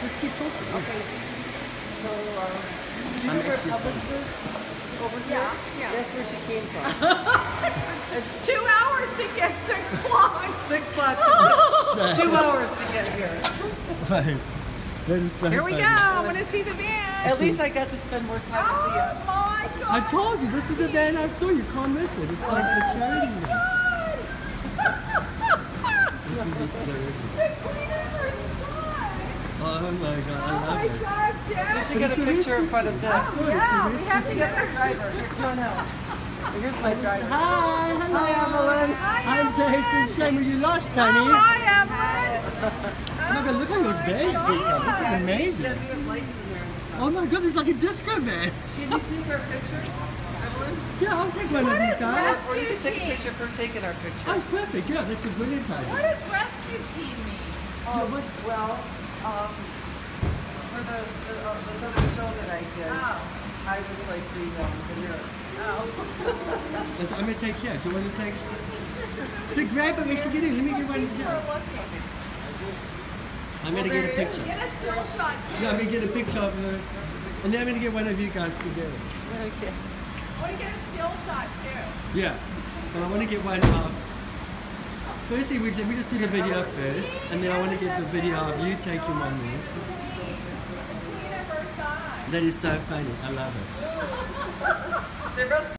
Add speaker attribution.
Speaker 1: Just keep talking.
Speaker 2: Okay. So, uh, do you
Speaker 1: I'm
Speaker 2: know where Publix is? Over here?
Speaker 3: Yeah, yeah.
Speaker 2: That's where she came from.
Speaker 3: Two hours to get six blocks.
Speaker 2: Six blocks. Two hours to get here.
Speaker 1: Right. That is so
Speaker 3: Here we
Speaker 1: funny.
Speaker 3: go. I want to see the van.
Speaker 2: At least I got to spend more time with
Speaker 3: Oh
Speaker 2: Lea.
Speaker 3: my god.
Speaker 1: I told you, this is the van I saw. You can't miss it. It's like the charity.
Speaker 3: God.
Speaker 1: This is.
Speaker 3: The Queen of Versailles.
Speaker 1: Oh my god,
Speaker 3: Oh
Speaker 1: I love oh
Speaker 3: my
Speaker 1: it.
Speaker 3: god,
Speaker 2: We
Speaker 3: Dad.
Speaker 2: should get a picture in front of this.
Speaker 3: Oh, yeah, we have to
Speaker 2: Get
Speaker 3: get our
Speaker 2: driver. Here, No, no. Here's my driver.
Speaker 1: Hi, hello.
Speaker 2: Hi, Evelyn.
Speaker 1: I'm Jason. Shame you lost,
Speaker 3: Oh, hi, Evelyn.
Speaker 1: Oh my god, look at your van.
Speaker 3: God.
Speaker 1: This is
Speaker 2: Yeah,
Speaker 1: amazing.
Speaker 2: we have in there.
Speaker 1: Oh my god, it's like a disco van.
Speaker 2: Can you take our picture, Evelyn?
Speaker 1: Yeah, I'll take one
Speaker 3: What
Speaker 1: of these guys.
Speaker 2: Or you can take a picture for taking our picture.
Speaker 1: Oh, perfect. Yeah, that's a brilliant
Speaker 3: What does rescue team mean?
Speaker 2: Oh, well, um, for the, the, uh, this other show that I did,
Speaker 3: Oh.
Speaker 2: I was like the, um, the nurse.
Speaker 1: Yes, I'm gonna take care. Do you want to take? The grab it. We should get in. Let me get one. Yeah. I'm gonna get a picture.
Speaker 3: Get a still shot, too.
Speaker 1: Yeah, I'm gonna get a picture of her, and then I'm gonna get one of you guys together.
Speaker 2: Okay.
Speaker 3: I want to get a still shot, too.
Speaker 1: Yeah, but I want to get one of. Firstly, we, we just did a video first, and then I want to get the video of you taking one there. That is so funny. I love it.